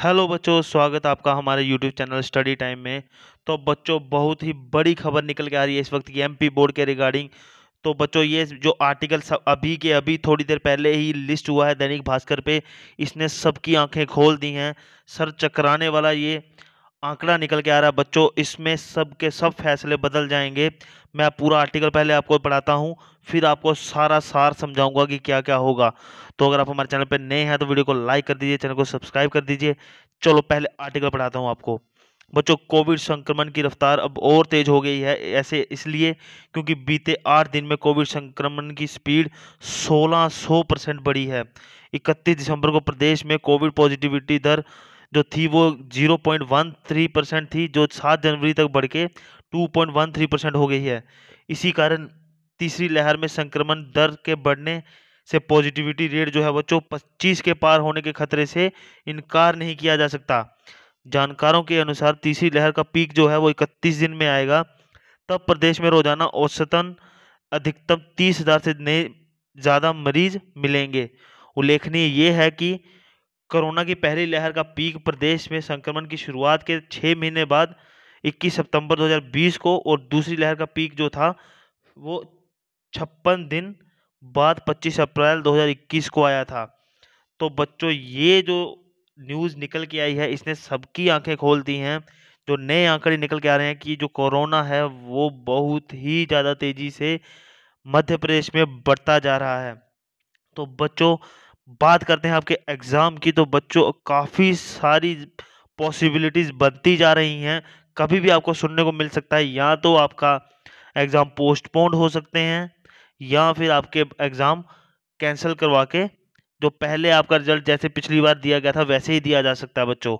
Hello बच्चों, स्वागत आपका हमारे यूट्यूब चैनल स्टडी टाइम में। तो बच्चों, बहुत ही बड़ी खबर निकल के आ रही है इस वक्त की एमपी बोर्ड के रिगार्डिंग तो बच्चों, ये जो आर्टिकल सब अभी के अभी थोड़ी देर पहले ही लिस्ट हुआ है दैनिक भास्कर पे, इसने सबकी आँखें खोल दी हैं। सर चकराने वाला ये आंकड़ा निकल के आ रहा है। बच्चों, इसमें सब के सब फैसले बदल जाएँगे। मैं पूरा आर्टिकल पहले आपको पढ़ाता हूँ, फिर आपको सारा सार समझाऊँगा कि क्या क्या होगा। तो अगर आप हमारे चैनल पर नए हैं तो वीडियो को लाइक कर दीजिए, चैनल को सब्सक्राइब कर दीजिए। चलो, पहले आर्टिकल पढ़ाता हूँ आपको। बच्चों, कोविड संक्रमण की रफ्तार अब और तेज हो गई है, ऐसे इसलिए क्योंकि बीते आठ दिन में कोविड संक्रमण की स्पीड 1600 परसेंट बढ़ी है। 31 दिसंबर को प्रदेश में कोविड पॉजिटिविटी दर जो थी वो 0.13 परसेंट थी, जो 7 जनवरी तक बढ़ के 2.13 परसेंट हो गई है। इसी कारण तीसरी लहर में संक्रमण दर के बढ़ने से पॉजिटिविटी रेट जो है बच्चों 25 के पार होने के खतरे से इनकार नहीं किया जा सकता। जानकारों के अनुसार तीसरी लहर का पीक जो है वो इकतीस दिन में आएगा। तब प्रदेश में रोज़ाना औसतन अधिकतम तीस हज़ार से नए ज़्यादा मरीज़ मिलेंगे। उल्लेखनीय ये है कि कोरोना की पहली लहर का पीक प्रदेश में संक्रमण की शुरुआत के छः महीने बाद 21 सितंबर 2020 को और दूसरी लहर का पीक जो था, वो छप्पन दिन बाद 25 अप्रैल 2021 को आया था। तो बच्चों, ये जो न्यूज़ निकल के आई है, इसने सबकी आँखें खोल दी हैं। जो नए आंकड़े निकल के आ रहे हैं कि जो कोरोना है, वो बहुत ही ज़्यादा तेज़ी से मध्य प्रदेश में बढ़ता जा रहा है। तो बच्चों बात करते हैं आपके एग्ज़ाम की तो बच्चों, काफ़ी सारी पॉसिबिलिटीज़ बनती जा रही हैं। कभी भी आपको सुनने को मिल सकता है, या तो आपका एग्ज़ाम पोस्टपोन्ड हो सकते हैं, या फिर आपके एग्ज़ाम कैंसिल करवा के, जो पहले आपका रिज़ल्ट जैसे पिछली बार दिया गया था, वैसे ही दिया जा सकता है बच्चों।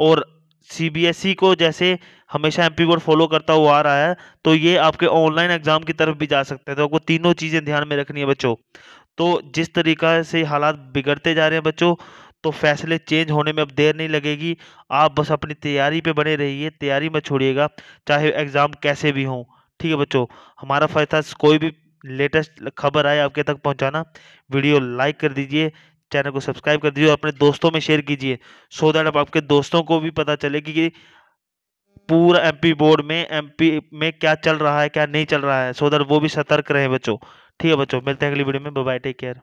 और सीबीएसई को जैसे हमेशा एमपी बोर्ड फॉलो करता हुआ आ रहा है तो ये आपके ऑनलाइन एग्ज़ाम की तरफ़ भी जा सकते हैं। तो आपको तीनों चीज़ें ध्यान में रखनी है बच्चों। तो जिस तरीका से हालात बिगड़ते जा रहे हैं बच्चों तो फैसले चेंज होने में अब देर नहीं लगेगी। आप बस अपनी तैयारी पे बने रहिए, तैयारी मत छोड़िएगा, चाहे एग्ज़ाम कैसे भी हों। ठीक है बच्चों, हमारा फैसला कोई भी लेटेस्ट खबर आए आपके तक पहुंचाना, वीडियो लाइक कर दीजिए, चैनल को सब्सक्राइब कर दीजिए और अपने दोस्तों में शेयर कीजिए सो दैट अब आपके दोस्तों को भी पता चले कि पूरा एमपी बोर्ड में एमपी में क्या चल रहा है, क्या नहीं चल रहा है सो दैट वो भी सतर्क रहे बच्चों। ठीक है बच्चों मिलते हैं अगली वीडियो में बाय टेक केयर